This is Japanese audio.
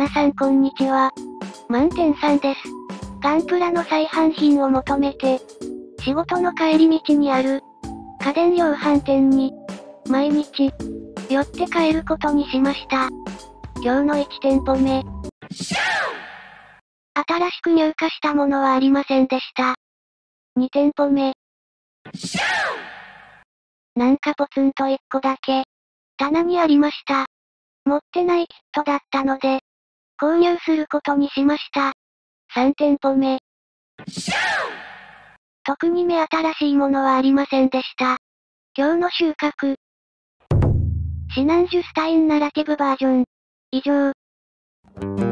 皆さんこんにちは。満点さんです。ガンプラの再販品を求めて、仕事の帰り道にある、家電量販店に、毎日、寄って帰ることにしました。今日の1店舗目。新しく入荷したものはありませんでした。2店舗目。なんかポツンと1個だけ、棚にありました。持ってないキットだったので、購入することにしました。3店舗目。特に目新しいものはありませんでした。今日の収穫。シナンジュスタインナラティブバージョン。以上。